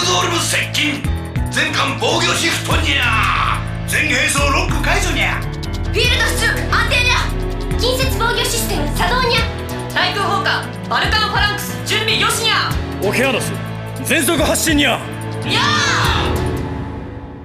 ガルズオルム接近全艦防御シフトにゃ全兵装ロック解除にゃフィールド出力安定にゃ近接防御システム作動にゃ対空砲火バルカンファランクス準備よしにゃオケアノス全速発進にゃやー